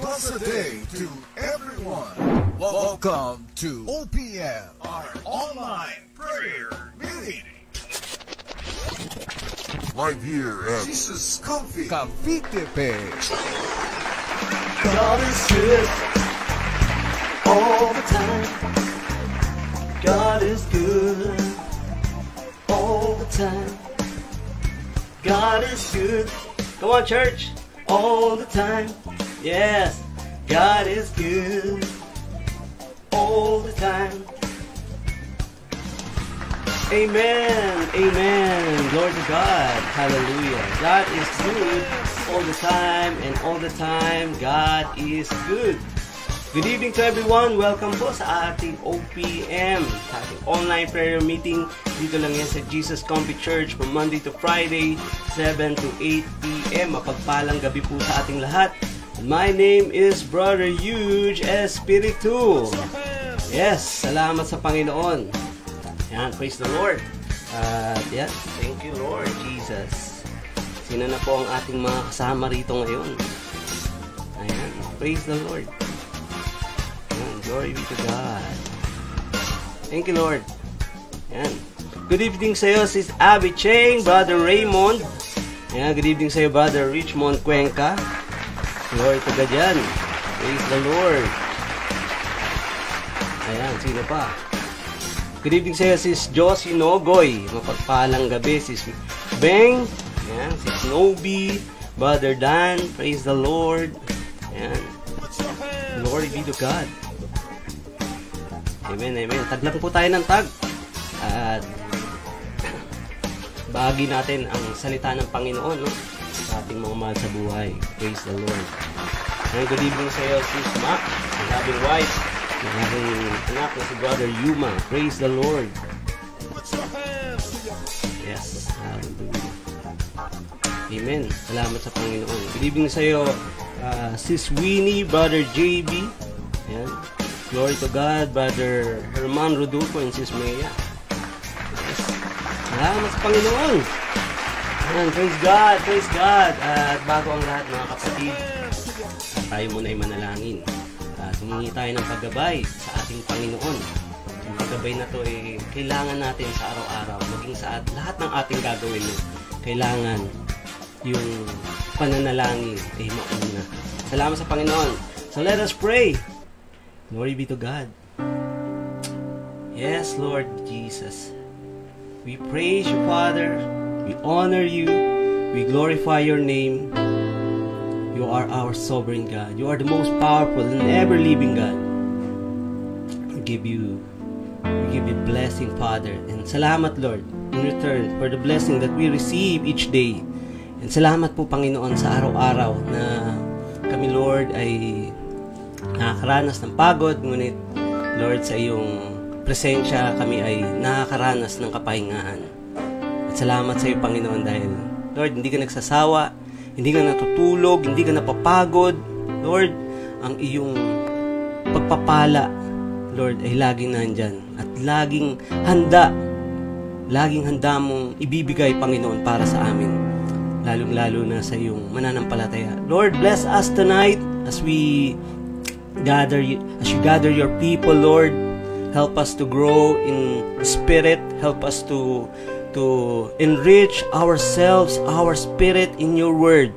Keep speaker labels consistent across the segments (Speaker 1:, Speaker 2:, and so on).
Speaker 1: blessed day to everyone. Welcome to OPM, our online prayer meeting. Right here at Jesus Coffee Cavite Page.
Speaker 2: God is good all the time. God is good all the time. God is good. Come on, church. All the time. Yes. God is good all the time. Amen. Amen. Glory to God. Hallelujah. God is good all the time and all the time God is good. Good evening to everyone. Welcome po sa ating OPM, sa ating online prayer meeting. Dito lang yan sa Jesus Comfy Church from Monday to Friday, 7 to 8 p.m. Mapagpalang gabi po sa ating lahat. My name is Brother Huge Espiritu. Yes, salamat sa Panginoon. Yan, praise the Lord. At yan, thank you Lord Jesus. Sino na po ang ating mga kasama rito ngayon? Ayan, praise the Lord. Ayan, glory be to God. Thank you Lord. Ayan. Good evening sa iyo, Sis Abby Cheng, Brother Raymond. Ayan, good evening sa iyo, Brother Richmond Cuenca. Glory to God. Praise the Lord. Ayan, sino pa? Good evening sa iyo, Sis Josie Nogoy. Mapagpalang gabi, Sis Beng. Ayan, Sis Nobi. Brother Dan. Praise the Lord. Ayan. Glory be to God. Amen, amen. Tag lang po tayo ng tag. At bahagi natin ang salita ng Panginoon no? Sa ating mga mahal sa buhay. Praise the Lord. Ayan, good evening sa iyo, Sis Mac. Ang loving wife. Ang aking anak na si Brother Yuma. Praise the Lord. Yes. Hallelujah. Amen. Salamat sa Panginoon. Good evening sa iyo, uh, Sis Winnie, Brother JB. Ayan. Glory to God, Brother Herman Rodolfo and Sis Maya. Yes. Salamat sa Panginoon. Ayan, praise God, praise God. At bago ang lahat mga kapatid, tayo muna ay manalangin. At humingi tayo ng paggabay sa ating Panginoon. Yung paggabay na to ay kailangan natin sa araw-araw, maging sa at lahat ng ating gagawin. Kailangan yung pananalangin ay mauna. Salamat sa Panginoon. So let us pray. Glory be to God. Yes, Lord Jesus. We praise you, Father. We honor you. We glorify your name. You are our sovereign God. You are the most powerful and ever living God. We give you we give you blessing, Father. And salamat, Lord, in return for the blessing that we receive each day. And salamat po, Panginoon, sa araw-araw na kami, Lord, ay nakakaranas ng pagod. Ngunit, Lord, sa iyong presensya, kami ay nakakaranas ng kapahingaan. At salamat sa iyo, Panginoon, dahil, Lord, hindi ka nagsasawa, hindi ka natutulog, hindi ka napapagod. Lord, ang iyong pagpapala, Lord, ay laging nandyan. At laging handa, laging handa mong ibibigay, Panginoon, para sa amin. Lalong-lalo na sa iyong mananampalataya. Lord, bless us tonight as we gather, as you gather your people, Lord. Help us to grow in spirit. Help us to to enrich ourselves, our spirit in your word.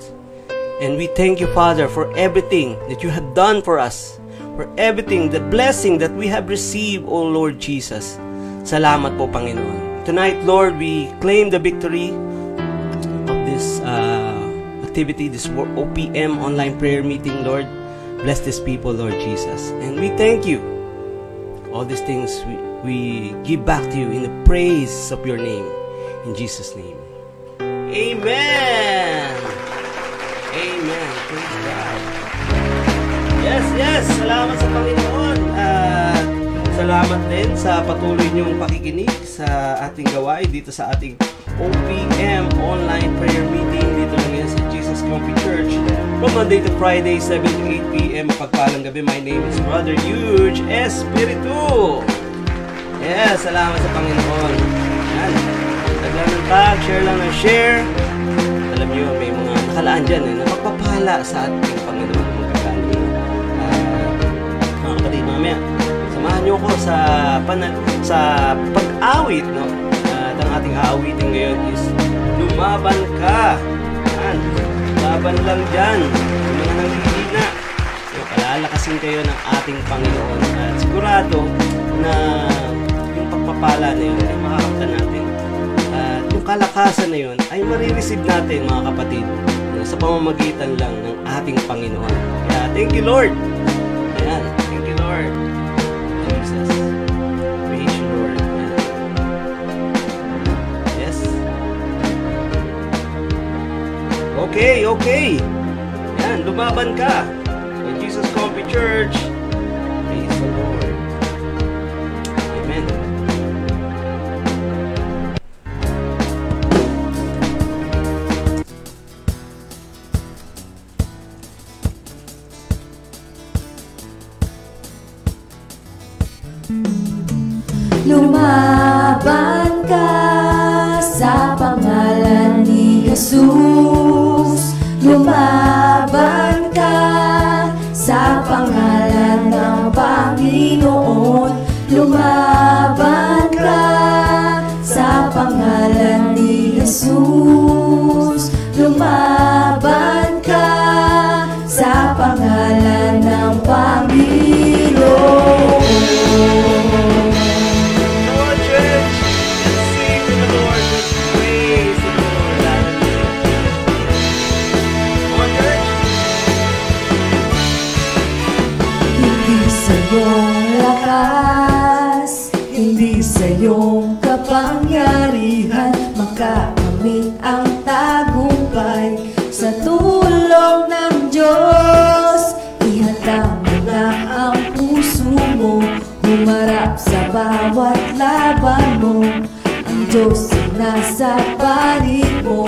Speaker 2: And we thank you, Father, for everything that you have done for us, for everything, the blessing that we have received, O Lord Jesus. Salamat po, Panginoon. Tonight, Lord, we claim the victory of this uh, activity, this OPM online prayer meeting, Lord. Bless these people, Lord Jesus. And we thank you. All these things we, we give back to you in the praise of your name. In Jesus' name. Amen. Amen. Praise God. Yes, yes. Salamat sa Panginoon. At salamat din sa patuloy niyong pakikinig sa ating gawain dito sa ating OPM online prayer meeting dito lang yan sa Jesus Comfy Church from Monday to Friday 7 to 8 p.m. Pagpalang gabi, my name is Brother Huge Espiritu. Yes, salamat sa Panginoon. Yan. Lang ng tag, share lang ng share. Alam niyo, may mga nakalaan dyan eh, na magpapala sa ating Panginoon. Magkakaano mamaya, samahan niyo ako sa, pana- sa pag-awit, no? At ang ating aawitin ngayon is, Lumaban ka! Yan. Laban lang dyan. Yung mga nanghihina. So, palalakasin kayo ng ating Panginoon. At sigurado na yung pagpapala na yun ay makakamta natin. Kalakasan na yun ay marireceive natin mga kapatid sa pamamagitan lang ng ating Panginoon. Kaya thank you Lord. Ayan, thank you Lord. Jesus. Praise you Lord. Ayan. Yes. Okay, okay. Yan, lumaban ka. In Jesus Coffee Church.
Speaker 3: Kapangyarihan Makakamit ang tagumpay sa tulong ng Diyos. Ihanda mo na ang puso mo, humarap sa bawat laban mo. Ang Diyos ay nasa panig mo,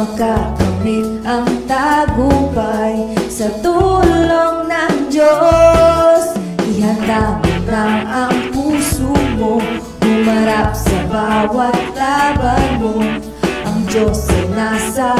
Speaker 3: Makakamit ang tagumpay sa tulong ng Diyos. Ihanda mo na ang puso mo, humarap sa bawat laban mo. Ang Diyos ay nasa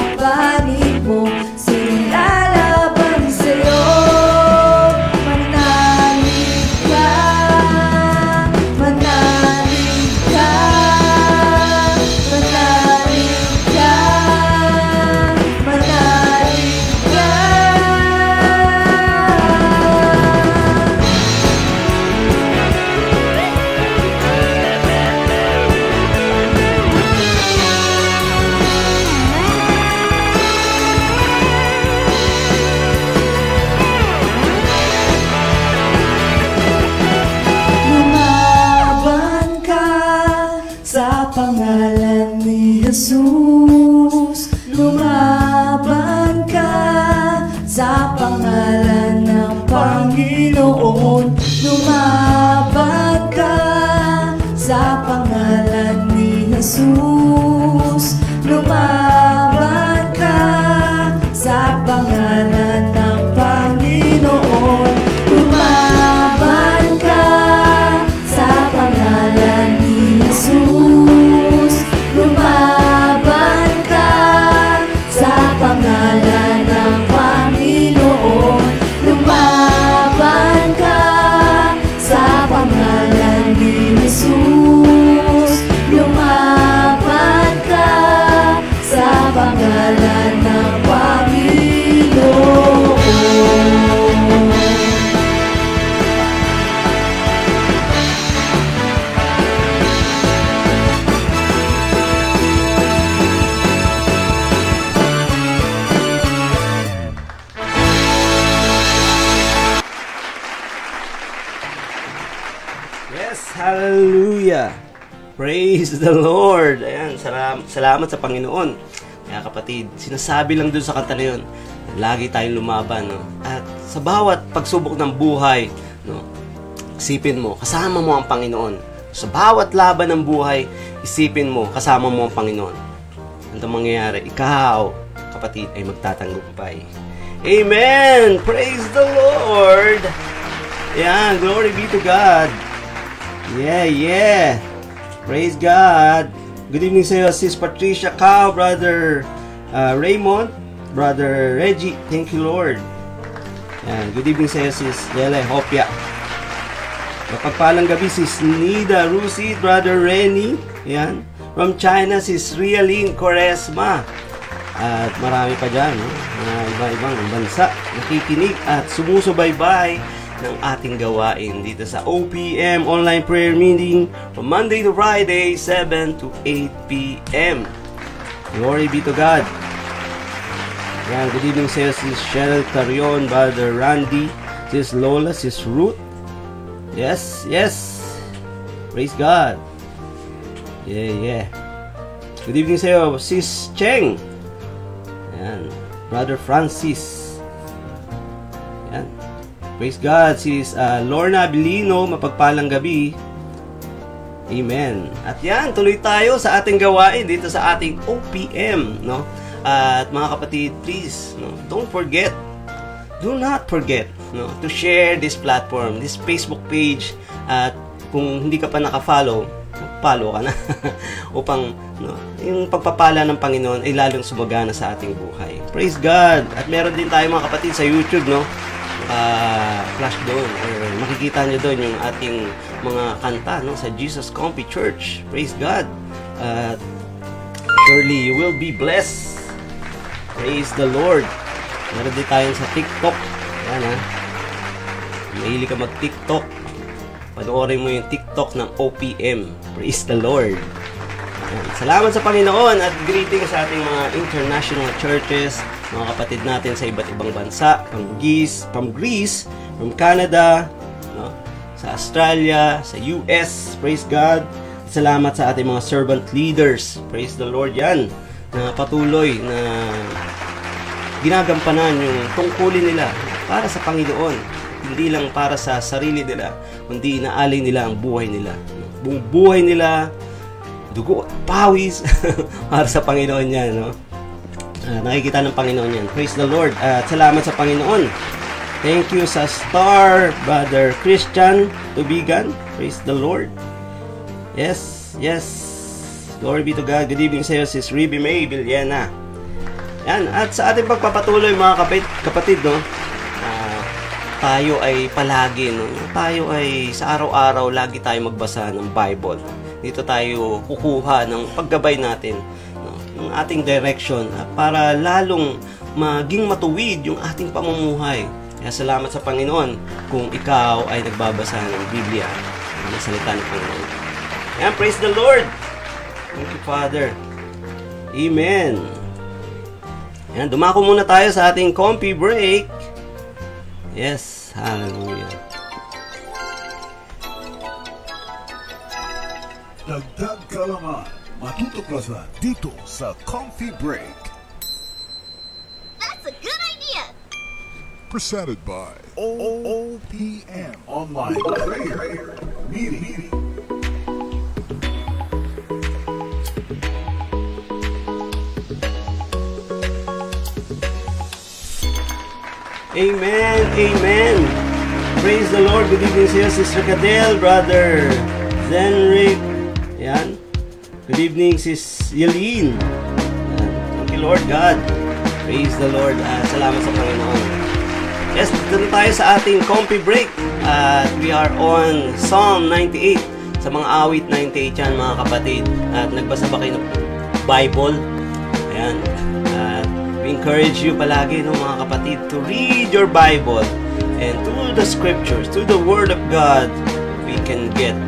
Speaker 2: salamat, sa Panginoon. Kaya kapatid, sinasabi lang dun sa kanta na yun, lagi tayong lumaban. No? At sa bawat pagsubok ng buhay, no, isipin mo, kasama mo ang Panginoon. Sa bawat laban ng buhay, isipin mo, kasama mo ang Panginoon. Ano mangyayari? Ikaw, kapatid, ay magtatanggupay. Amen! Praise the Lord! Yan, glory be to God. Yeah, yeah. Praise God. Good evening sa iyo, Sis Patricia Kao, Brother uh, Raymond, Brother Reggie. Thank you, Lord. Yan, good evening sa iyo, Sis Lele Hopia. Mapagpalang gabi, Sis Nida Rusi, Brother Renny. Yan. From China, Sis Rialyn Quaresma. At marami pa dyan, no? mga iba-ibang bansa nakikinig at sumusubaybay ng ating gawain dito sa OPM Online Prayer Meeting from Monday to Friday, 7 to 8 p.m. Glory be to God. Yan, good evening sa iyo, Sis Cheryl Carion, Brother Randy, Sis Lola, Sis Ruth. Yes, yes. Praise God. Yeah, yeah. Good evening sa iyo, Sis Cheng. Yan. Brother Francis. Praise God. Sis uh, Lorna Abilino, mapagpalang gabi. Amen. At yan, tuloy tayo sa ating gawain dito sa ating OPM, no? At mga kapatid, please, no, don't forget, do not forget, no, to share this platform, this Facebook page, at kung hindi ka pa naka-follow, follow ka na upang no, yung pagpapala ng Panginoon ay lalong sumagana sa ating buhay. Praise God! At meron din tayo mga kapatid sa YouTube, no? Uh, flash doon or makikita nyo doon yung ating mga kanta no sa Jesus Comfy Church. Praise God. Uh, surely you will be blessed. Praise the Lord. Meron din tayo sa TikTok. Yan ha. Mahilig ka mag-TikTok. Panoorin mo yung TikTok ng OPM. Praise the Lord. Salamat sa Panginoon at greetings sa ating mga international churches, mga kapatid natin sa iba't ibang bansa, from Greece, from Greece, from Canada, no? sa Australia, sa US. Praise God. Salamat sa ating mga servant leaders. Praise the Lord yan. Na patuloy na ginagampanan yung tungkulin nila para sa Panginoon. Hindi lang para sa sarili nila, kundi inaalay nila ang buhay nila. Buong buhay nila, dugo at pawis para sa Panginoon yan. No? Uh, nakikita ng Panginoon yan. Praise the Lord. At uh, salamat sa Panginoon. Thank you sa Star, Brother Christian Tubigan. Praise the Lord. Yes, yes. Glory be to God. Good evening sa iyo, Sis Ruby May Villena. Yan. At sa ating pagpapatuloy, mga kapit, kapatid, no? Uh, tayo ay palagi, no? Tayo ay sa araw-araw, lagi tayo magbasa ng Bible. Dito tayo kukuha ng paggabay natin, no? ng ating direction para lalong maging matuwid yung ating pamumuhay. Kaya salamat sa Panginoon kung ikaw ay nagbabasa ng Biblia, ng salita ng Panginoon. Yan, praise the Lord! Thank you, Father. Amen. Yan, dumako muna tayo sa ating comfy break. Yes, hallelujah.
Speaker 1: Dagdag kalaman, matutuklasan dito sa Comfy Break.
Speaker 4: That's a good idea!
Speaker 1: Presented by OOPM Online Prayer Meeting.
Speaker 2: Amen, amen. Praise the Lord. Good evening sa iyo, Sister Cadel, Brother Zenric. Yan. Good evening, Sis Yeline. Yan. Thank you, Lord God. Praise the Lord. Uh, salamat sa Panginoon. Yes, dito tayo sa ating comfy break. At uh, we are on Psalm 98. Sa mga awit 98 yan, mga kapatid. At nagbasa ba kayo ng Bible? Ayan. At we encourage you palagi, no, mga kapatid, to read your Bible. And through the scriptures, through the Word of God, we can get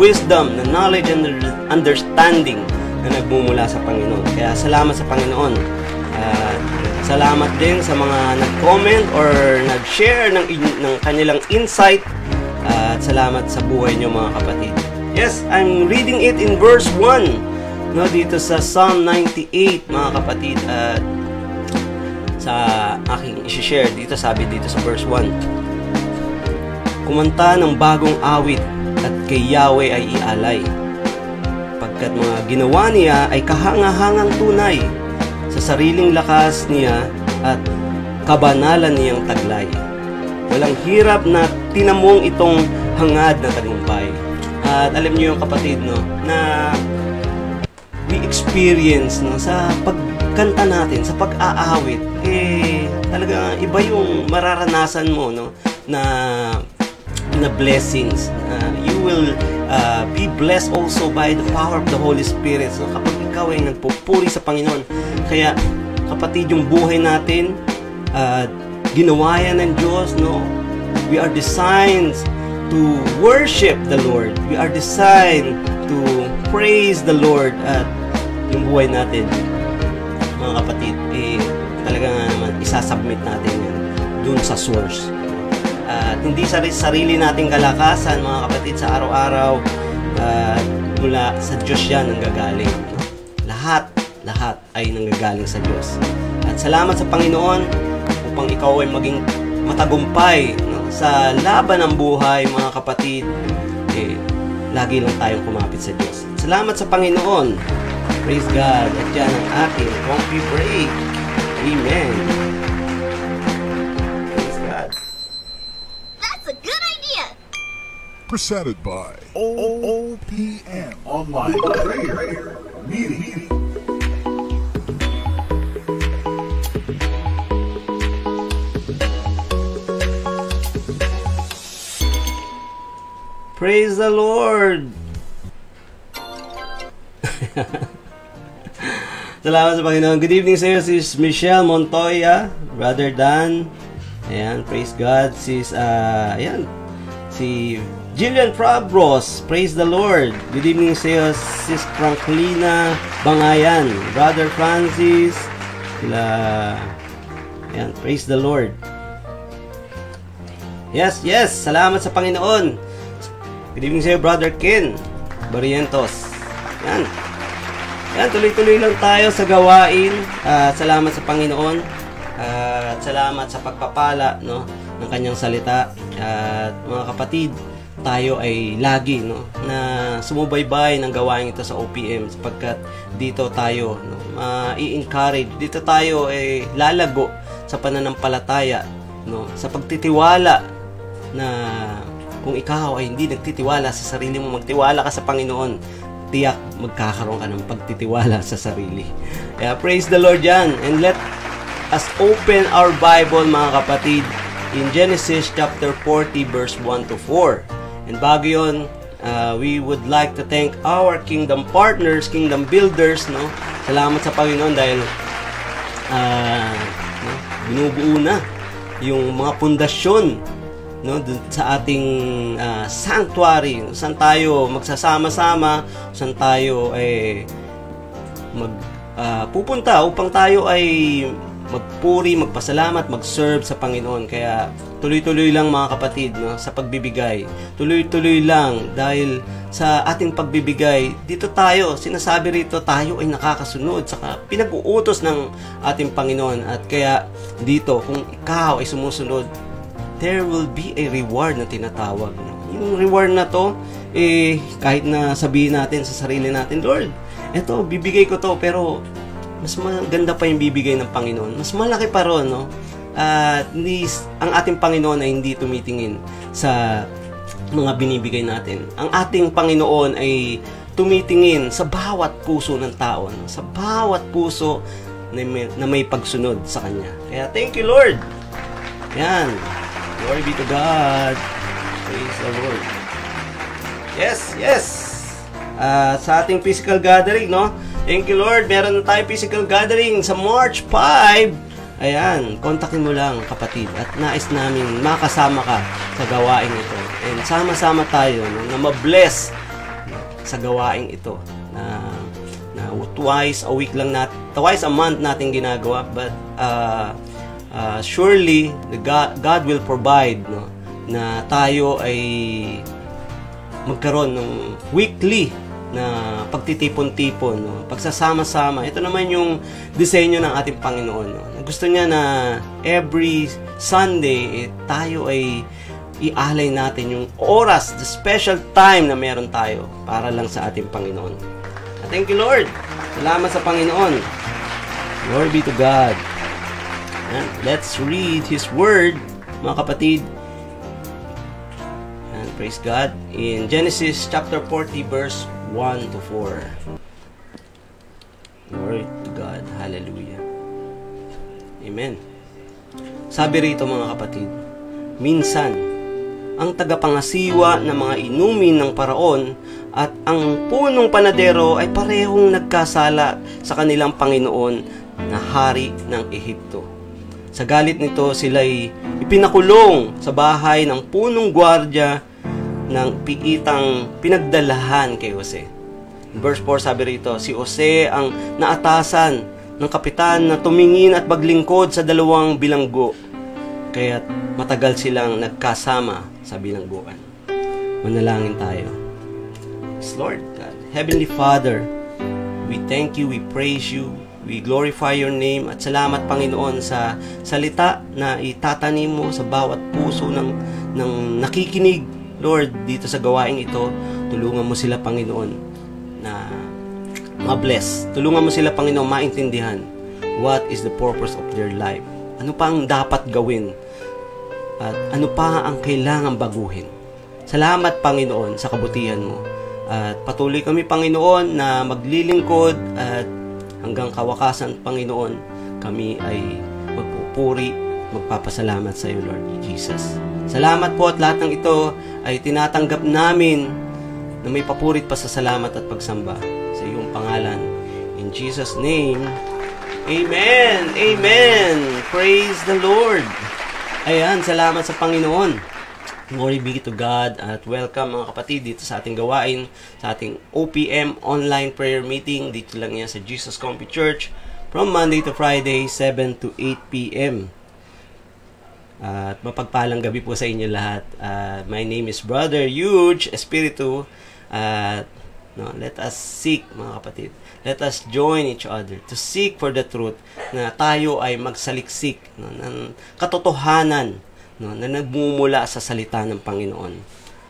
Speaker 2: wisdom, the knowledge, and understanding na nagmumula sa Panginoon. Kaya salamat sa Panginoon. Uh, salamat din sa mga nag-comment or nag-share ng, ng kanilang insight. At at salamat sa buhay niyo mga kapatid. Yes, I'm reading it in verse 1. No, dito sa Psalm 98 mga kapatid at sa aking i-share dito sabi dito sa verse 1. Kumanta ng bagong awit at kay Yahweh ay ialay. Pagkat mga ginawa niya ay kahangahangang tunay sa sariling lakas niya at kabanalan niyang taglay. Walang hirap na tinamong itong hangad na tagumpay. At alam niyo yung kapatid, no, na we experience no, sa pagkanta natin, sa pag-aawit, eh, talaga iba yung mararanasan mo, no, na na blessings. Uh, you will uh, be blessed also by the power of the Holy Spirit. So kapag ikaw ay nagpupuri sa Panginoon, kaya kapatid yung buhay natin, uh, ginawa yan ng Diyos, no? We are designed to worship the Lord. We are designed to praise the Lord at yung buhay natin, mga kapatid, eh, talaga nga naman, isasubmit natin yan dun sa source. At hindi sa sarili nating kalakasan, mga kapatid, sa araw-araw, uh, mula sa Diyos yan ang gagaling. Lahat, lahat ay nanggagaling sa Diyos. At salamat sa Panginoon upang ikaw ay maging matagumpay no? sa laban ng buhay, mga kapatid. Eh, lagi lang tayong kumapit sa Diyos. Salamat sa Panginoon. Praise God. At yan ang ating coffee break. Amen.
Speaker 1: Presented by OOPM Online Prayer Meeting.
Speaker 2: Praise the Lord! Salamat sa Panginoon. Good evening sa iyo, sis Michelle Montoya, Brother Dan. Ayan, praise God. Sis, uh, ayan, si Jillian Fabros, praise the Lord. Good evening sa iyo, sis Franklina Bangayan, Brother Francis, sila, ayan, praise the Lord. Yes, yes, salamat sa Panginoon. Good evening sa'yo, Brother Ken Barrientos. Yan. Yan, tuloy-tuloy lang tayo sa gawain. Uh, salamat sa Panginoon. Uh, at salamat sa pagpapala no, ng kanyang salita. At uh, mga kapatid, tayo ay lagi no, na sumubaybay ng gawain ito sa OPM sapagkat dito tayo no, ma-encourage, dito tayo ay lalago sa pananampalataya, no, sa pagtitiwala na kung ikaw ay hindi nagtitiwala sa sarili mo, magtiwala ka sa Panginoon, tiyak magkakaroon ka ng pagtitiwala sa sarili. Kaya praise the Lord yan. And let us open our Bible mga kapatid in Genesis chapter 40 verse 1 to 4. And bago yun, uh, we would like to thank our kingdom partners, kingdom builders, no? Salamat sa Panginoon dahil uh, no, binubuo na yung mga pundasyon no sa ating uh, sanctuary saan tayo magsasama-sama saan tayo eh mag uh, pupunta upang tayo ay magpuri, magpasalamat, mag-serve sa Panginoon. Kaya tuloy-tuloy lang mga kapatid no, sa pagbibigay. Tuloy-tuloy lang dahil sa ating pagbibigay, dito tayo, sinasabi rito tayo ay nakakasunod sa pinag-uutos ng ating Panginoon. At kaya dito, kung ikaw ay sumusunod, there will be a reward na tinatawag. Yung reward na to, eh, kahit na sabihin natin sa sarili natin, Lord, eto, bibigay ko to, pero mas maganda pa yung bibigay ng Panginoon. Mas malaki pa ron, no? At uh, ang ating Panginoon ay hindi tumitingin sa mga binibigay natin. Ang ating Panginoon ay tumitingin sa bawat puso ng tao, no? sa bawat puso na may, na may pagsunod sa Kanya. Kaya thank you, Lord! Yan. Glory be to God. Praise the Lord. Yes, yes. Uh, sa ating physical gathering, no? Thank you, Lord. Meron na tayo physical gathering sa March 5. Ayan, kontakin mo lang, kapatid. At nais namin makasama ka sa gawain ito. And sama-sama tayo na mabless sa gawain ito. Na, na twice a week lang nat twice a month natin ginagawa. But, uh, uh, surely the God, God will provide no, na tayo ay magkaroon ng weekly na pagtitipon-tipon, no? pagsasama-sama. Ito naman yung disenyo ng ating Panginoon. No? Gusto niya na every Sunday, eh, tayo ay ialay natin yung oras, the special time na meron tayo para lang sa ating Panginoon. Thank you, Lord. Salamat sa Panginoon. Glory be to God. Let's read His Word, mga kapatid. Praise God. In Genesis chapter 40, verse 1 to 4. Glory to God. Hallelujah. Amen. Sabi rito mga kapatid, minsan, ang tagapangasiwa ng mga inumin ng paraon at ang punong panadero ay parehong nagkasala sa kanilang Panginoon na hari ng Ehipto. Sa galit nito, sila'y ipinakulong sa bahay ng punong gwardya ng piitang pinagdalahan kay Jose. Verse 4 sabi rito, si Jose ang naatasan ng kapitan na tumingin at maglingkod sa dalawang bilanggo. Kaya't matagal silang nagkasama sa bilangguan. Manalangin tayo. Lord God, Heavenly Father, we thank you, we praise you, we glorify your name at salamat Panginoon sa salita na itatanim mo sa bawat puso ng, ng nakikinig Lord, dito sa gawaing ito, tulungan mo sila, Panginoon, na ma-bless. Tulungan mo sila, Panginoon, maintindihan what is the purpose of their life. Ano pa ang dapat gawin? At ano pa ang kailangan baguhin? Salamat, Panginoon, sa kabutihan mo. At patuloy kami, Panginoon, na maglilingkod at hanggang kawakasan, Panginoon, kami ay magpupuri, magpapasalamat sa iyo, Lord Jesus. Salamat po at lahat ng ito ay tinatanggap namin na may papurit pa sa salamat at pagsamba sa iyong pangalan. In Jesus' name, Amen! Amen! Praise the Lord! Ayan, salamat sa Panginoon. Glory be to God at welcome mga kapatid dito sa ating gawain, sa ating OPM online prayer meeting. Dito lang yan sa Jesus Comfy Church from Monday to Friday, 7 to 8 p.m. At mapagpalang gabi po sa inyo lahat. Uh, my name is Brother Huge Espiritu. At no, let us seek mga kapatid. Let us join each other to seek for the truth na tayo ay magsaliksik no, ng katotohanan no, na nagmumula sa salita ng Panginoon.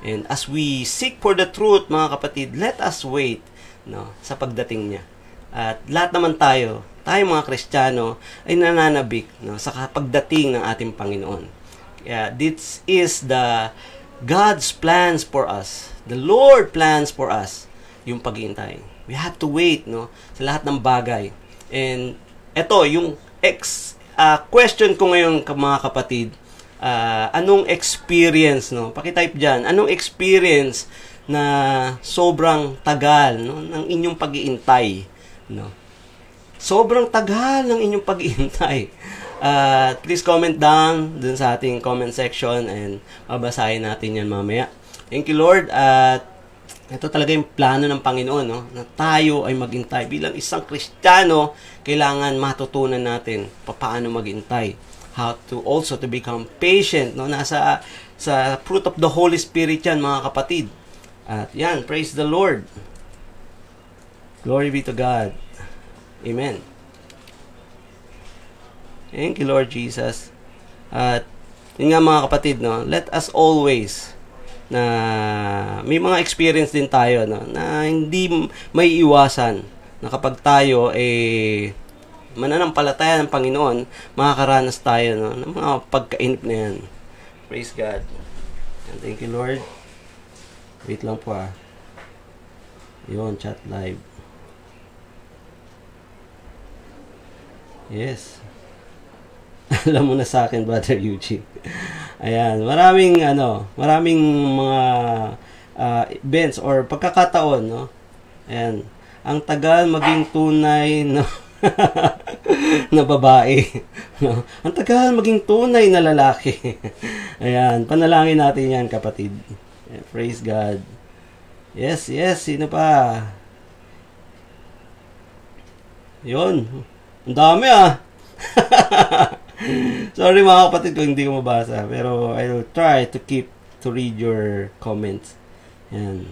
Speaker 2: And as we seek for the truth, mga kapatid, let us wait no, sa pagdating niya. At lahat naman tayo, tayo mga Kristiyano, ay nananabik no, sa pagdating ng ating Panginoon. Kaya this is the God's plans for us. The Lord plans for us yung paghihintay. We have to wait no sa lahat ng bagay. And eto yung ex uh, question ko ngayon mga kapatid, uh, anong experience no? Paki-type diyan. Anong experience na sobrang tagal no ng inyong pag-iintay no? Sobrang tagal ng inyong pag-iintay. Uh, please comment down dun sa ating comment section and babasahin natin yan mamaya. Thank you Lord at ito talaga yung plano ng Panginoon no? na tayo ay maghintay. Bilang isang Kristiyano, kailangan matutunan natin paano maghintay. How to also to become patient. No? Nasa sa fruit of the Holy Spirit yan mga kapatid. At yan, praise the Lord. Glory be to God. Amen. Thank you, Lord Jesus. At yun nga mga kapatid, no, let us always na may mga experience din tayo no, na hindi may iwasan na kapag tayo eh mananampalataya ng Panginoon, makakaranas tayo no, ng mga pagkainip na yan. Praise God. And thank you, Lord. Wait lang po ah. Yun, chat live. Yes. Alam mo na sa akin, Brother Yuji. Ayan, maraming ano, maraming mga uh, events or pagkakataon, no? Ayan. Ang tagal maging tunay no na babae. No? Ang tagal maging tunay na lalaki. Ayan, panalangin natin 'yan, kapatid. Ayan, praise God. Yes, yes, sino pa? Yon. Ang dami ah. Sorry mga kapatid kung hindi ko mabasa. Pero I will try to keep to read your comments. Yan.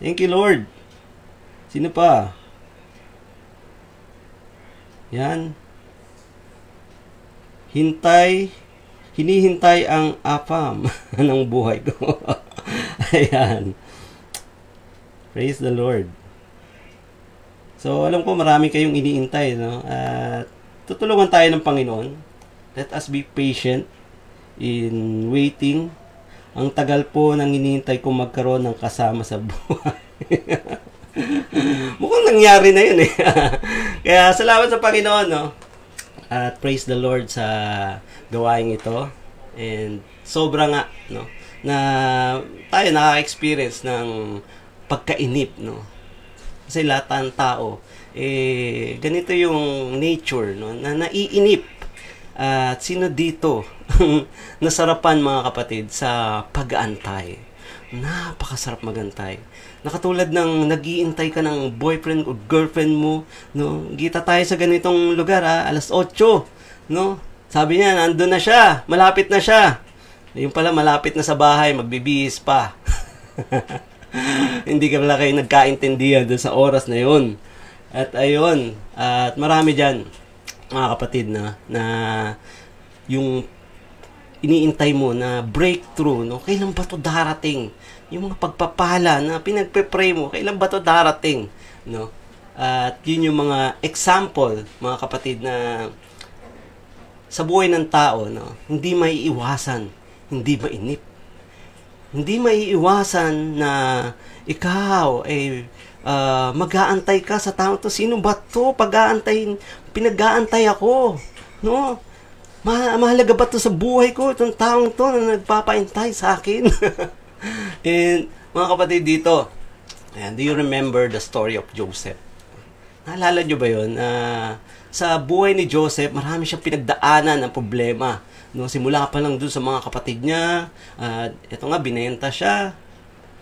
Speaker 2: Thank you, Lord. Sino pa? Yan. Hintay. Hinihintay ang apam ng buhay ko. Ayan. Praise the Lord. So, alam ko marami kayong iniintay, no? At tutulungan tayo ng Panginoon. Let us be patient in waiting. Ang tagal po nang iniintay ko magkaroon ng kasama sa buhay. Mukhang nangyari na yun eh. Kaya salamat sa Panginoon, no? At praise the Lord sa gawain ito. And sobra nga, no? Na tayo nakaka-experience ng pagkainip, no? Kasi lahat ng tao, eh, ganito yung nature, no? Na naiinip. At sino dito nasarapan mga kapatid sa pag-aantay? Napakasarap magantay. Nakatulad ng nagiintay ka ng boyfriend o girlfriend mo, no? Kita tayo sa ganitong lugar, ha? alas 8, no? Sabi niya, nandun na siya, malapit na siya. Yung pala, malapit na sa bahay, magbibihis pa. Hindi ka pala kayo nagkaintindihan doon sa oras na yun. At ayun, at marami dyan, mga kapatid na, na yung iniintay mo na breakthrough, no? Kailan ba to darating? Yung mga pagpapala na pinagpe-pray mo, kailan ba to darating? No? At yun yung mga example, mga kapatid, na sa buhay ng tao, no? Hindi may iwasan, hindi mainip. Hindi may iwasan na ikaw ay uh, mag-aantay ka sa tao to. Sino ba to? Pag-aantay, pinag-aantay ako. No? Ma mahalaga ba to sa buhay ko? Itong taong to na nagpapaintay sa akin. And mga kapatid dito, ayan, do you remember the story of Joseph? Naalala nyo ba yun? Uh, sa buhay ni Joseph, marami siyang pinagdaanan ng problema. No, simula pa lang dun sa mga kapatid niya. At uh, ito nga, binenta siya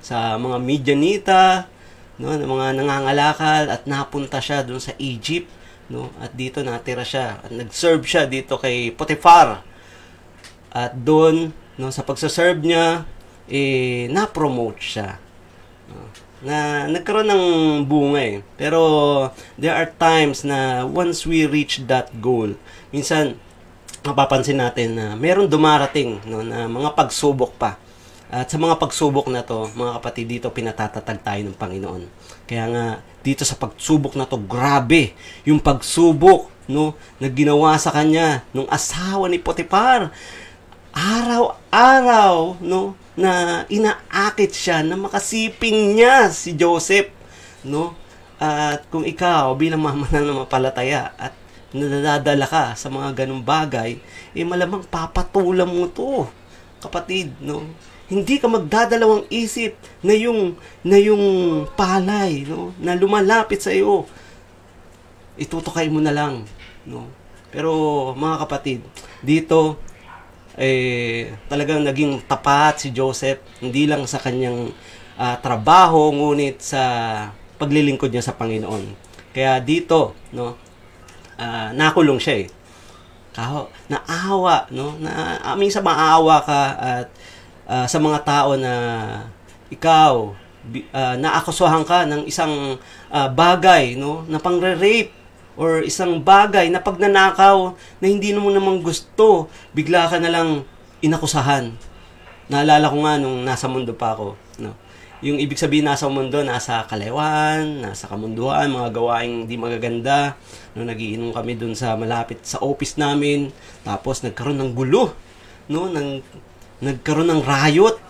Speaker 2: sa mga Midianita, no, ng mga nangangalakal at napunta siya dun sa Egypt. No, at dito natira siya. At nag-serve siya dito kay Potiphar. At doon, no, sa pagsaserve niya, eh, na-promote siya. No, na nagkaroon ng bunga eh. Pero there are times na once we reach that goal, minsan mapapansin natin na meron dumarating no, na mga pagsubok pa. At sa mga pagsubok na to, mga kapatid, dito pinatatatag tayo ng Panginoon. Kaya nga, dito sa pagsubok na to, grabe yung pagsubok no, na ginawa sa kanya nung asawa ni Potiphar. Araw-araw, no, na inaakit siya na makasiping niya si Joseph, no? At kung ikaw bilang mama na mapalataya at nadadala ka sa mga ganung bagay, eh malamang papatulan mo to, kapatid, no? Hindi ka magdadalawang isip na yung na yung palay, no, na lumalapit sa iyo. Itutukay mo na lang, no? Pero mga kapatid, dito eh talagang naging tapat si Joseph hindi lang sa kanyang uh, trabaho ngunit sa paglilingkod niya sa Panginoon. Kaya dito, no, uh, nakulong siya eh. Kaho, naawa, no? Na uh, minsan maawa ka at uh, sa mga tao na ikaw uh, naakusahan ka ng isang uh, bagay, no, na pangre-rape or isang bagay na pagnanakaw na hindi mo naman gusto, bigla ka na lang inakusahan. Naalala ko nga nung nasa mundo pa ako, no. Yung ibig sabihin nasa mundo, nasa kalewan, nasa kamunduhan, mga gawaing hindi magaganda. No, nagiinom kami dun sa malapit sa office namin. Tapos nagkaroon ng gulo, no, nang nagkaroon ng riot.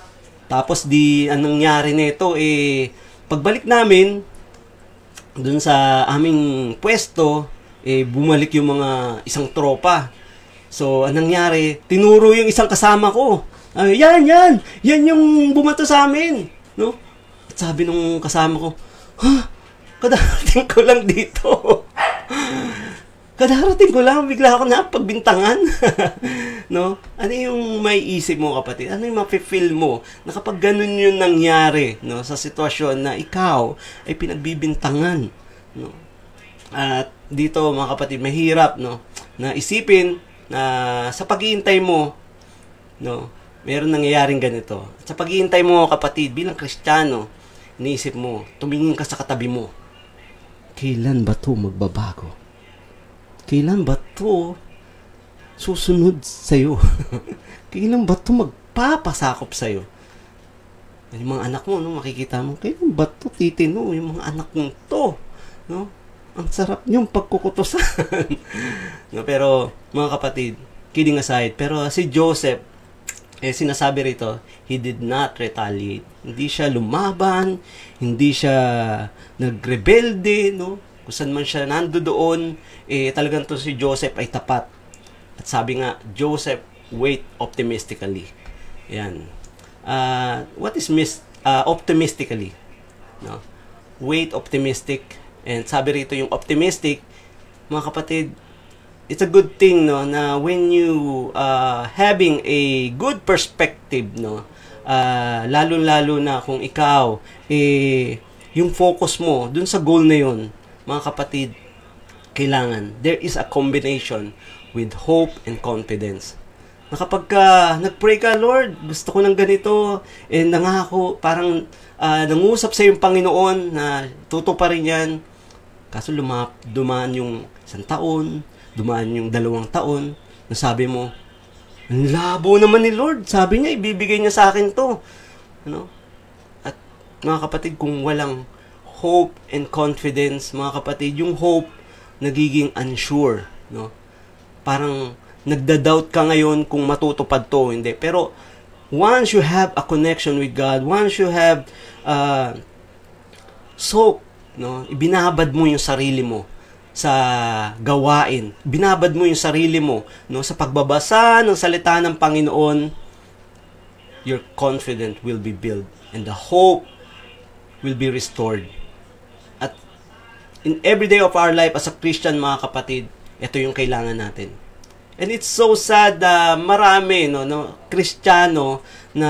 Speaker 2: Tapos di anong nangyari nito eh pagbalik namin, dun sa aming pwesto, eh, bumalik yung mga isang tropa. So, anong nangyari? Tinuro yung isang kasama ko. Ay, yan, yan! Yan yung bumato sa amin! No? At sabi nung kasama ko, ha? Kadarating ko lang dito. kadarating ko lang, bigla ako na pagbintangan. no? Ano yung may isip mo, kapatid? Ano yung mafe-feel mo na kapag ganun yung nangyari no, sa sitwasyon na ikaw ay pinagbibintangan? No? At dito, mga kapatid, mahirap no, na isipin na sa paghihintay mo, no, meron nangyayaring ganito. Sa paghihintay mo, kapatid, bilang Kristiyano, iniisip mo, tumingin ka sa katabi mo. Kailan ba to magbabago? Kailan ba to susunod sa'yo? Kailan ba to magpapasakop sa'yo? Yung mga anak mo, no, makikita mo, kailan ba to titino? Yung mga anak mong to, no? Ang sarap niyong pagkukutosan. no, pero, mga kapatid, kidding aside, pero si Joseph, eh, sinasabi rito, he did not retaliate. Hindi siya lumaban, hindi siya nagrebelde, no? Kung saan man siya nando doon, eh, talagang to si Joseph ay tapat. At sabi nga, Joseph, wait optimistically. Yan. Uh, what is mis uh, optimistically? No? Wait optimistic. And sabi rito yung optimistic, mga kapatid, it's a good thing no na when you uh, having a good perspective no uh, lalo-lalo na kung ikaw eh yung focus mo dun sa goal na yun mga kapatid kailangan. There is a combination with hope and confidence. Na kapag ka nagpray ka, Lord, gusto ko ng ganito, and nangako, parang uh, nangusap sa yung Panginoon na tutuparin yan, kaso lumap, dumaan yung isang taon, dumaan yung dalawang taon, na sabi mo, ang labo naman ni Lord. Sabi niya, ibibigay niya sa akin to. Ano? At mga kapatid, kung walang hope and confidence, mga kapatid, yung hope nagiging unsure, no? Parang nagda-doubt ka ngayon kung matutupad to hindi. Pero once you have a connection with God, once you have uh, so no, ibinabad mo yung sarili mo sa gawain. Binabad mo yung sarili mo no sa pagbabasa ng salita ng Panginoon. Your confidence will be built and the hope will be restored. At in every day of our life as a Christian mga kapatid, ito yung kailangan natin. And it's so sad na marami no, no Kristiyano na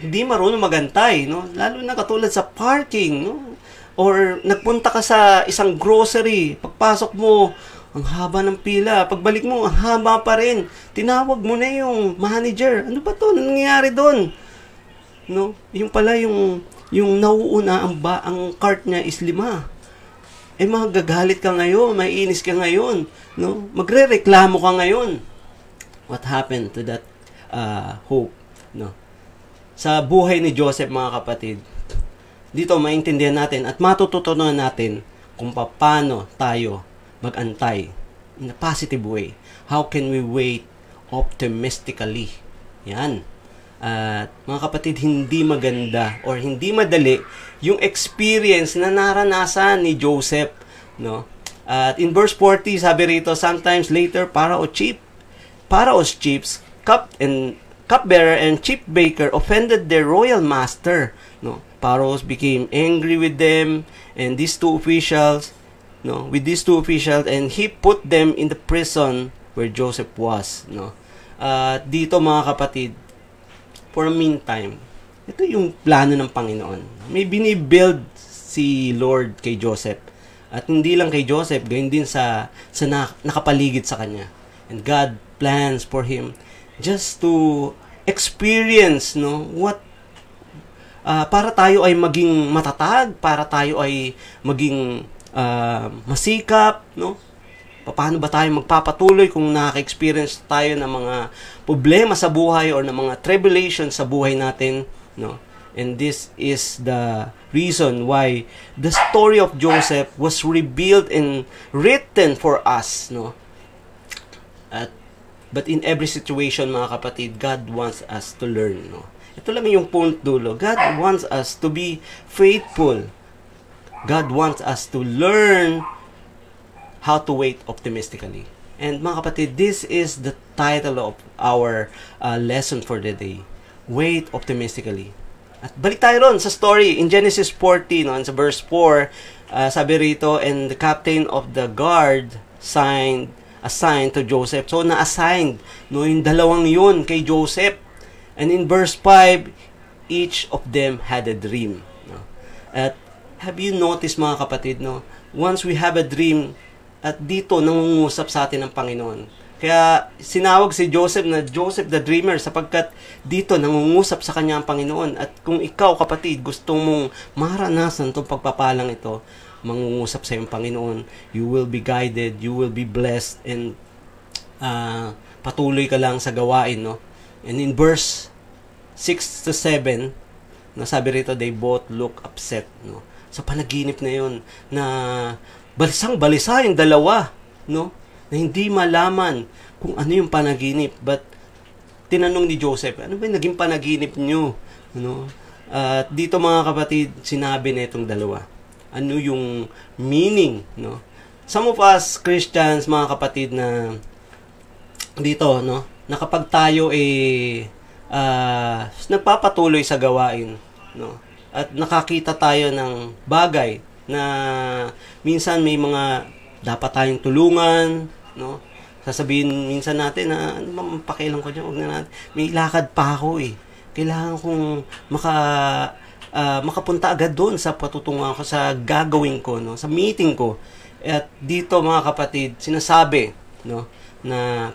Speaker 2: hindi marunong magantay, no? Lalo na katulad sa parking, no? Or nagpunta ka sa isang grocery, pagpasok mo, ang haba ng pila. Pagbalik mo, ang haba pa rin. Tinawag mo na yung manager. Ano ba 'to? Ano nangyayari doon? No? Yung pala yung yung nauuna ang ba ang cart niya is lima. Eh magagalit ka ngayon, maiinis ka ngayon, no? Magrereklamo ka ngayon. What happened to that uh, hope, no? Sa buhay ni Joseph, mga kapatid, dito maintindihan natin at matututunan natin kung paano tayo magantay in a positive way. How can we wait optimistically? Yan. At mga kapatid, hindi maganda or hindi madali yung experience na naranasan ni Joseph, no? At in verse 40, sabi rito, sometimes later para o chief, para os chiefs, cup and cupbearer and chief baker offended their royal master, no? Paros became angry with them and these two officials, no, with these two officials and he put them in the prison where Joseph was, no. Uh, dito mga kapatid, for a meantime, ito yung plano ng Panginoon. May binibuild si Lord kay Joseph. At hindi lang kay Joseph, gayon din sa, sa na, nakapaligid sa kanya. And God plans for him just to experience no what uh, para tayo ay maging matatag, para tayo ay maging uh, masikap, no? Paano ba tayo magpapatuloy kung nakaka-experience tayo ng mga problema sa buhay or ng mga tribulations sa buhay natin, no? And this is the reason why the story of Joseph was revealed and written for us, no? At but in every situation, mga kapatid, God wants us to learn, no? Ito lang yung point dulo. God wants us to be faithful. God wants us to learn how to wait optimistically. And mga kapatid, this is the title of our uh, lesson for the day. Wait optimistically. At balik tayo ron sa story in Genesis 14, no, sa verse 4, uh, sabi rito, and the captain of the guard signed assigned to Joseph. So, na-assigned no, yung dalawang yun kay Joseph. And in verse 5, each of them had a dream. No? At have you noticed mga kapatid, no? once we have a dream, at dito nangungusap sa atin ng Panginoon. Kaya sinawag si Joseph na Joseph the Dreamer sapagkat dito nangungusap sa kanya ang Panginoon. At kung ikaw kapatid gusto mong maranasan itong pagpapalang ito, mangungusap sa iyong Panginoon, you will be guided, you will be blessed, and uh, patuloy ka lang sa gawain. No? And in verse 6 to 7, nasabi rito, they both look upset. No? Sa panaginip na yon na balisang balisa yung dalawa. No? na hindi malaman kung ano yung panaginip. But, tinanong ni Joseph, ano ba yung naging panaginip nyo? Ano? At uh, dito mga kapatid, sinabi na itong dalawa. Ano yung meaning, no? Some of us Christians, mga kapatid na dito, no? Na kapag tayo eh uh, nagpapatuloy sa gawain, no? At nakakita tayo ng bagay na minsan may mga dapat tayong tulungan, no? Sasabihin minsan natin na ano ba pakialam ko diyan, wag na natin. May lakad pa ako eh. Kailangan kong maka uh, makapunta agad doon sa patutunguhan ko sa gagawin ko, no? Sa meeting ko. At dito mga kapatid, sinasabi, no, na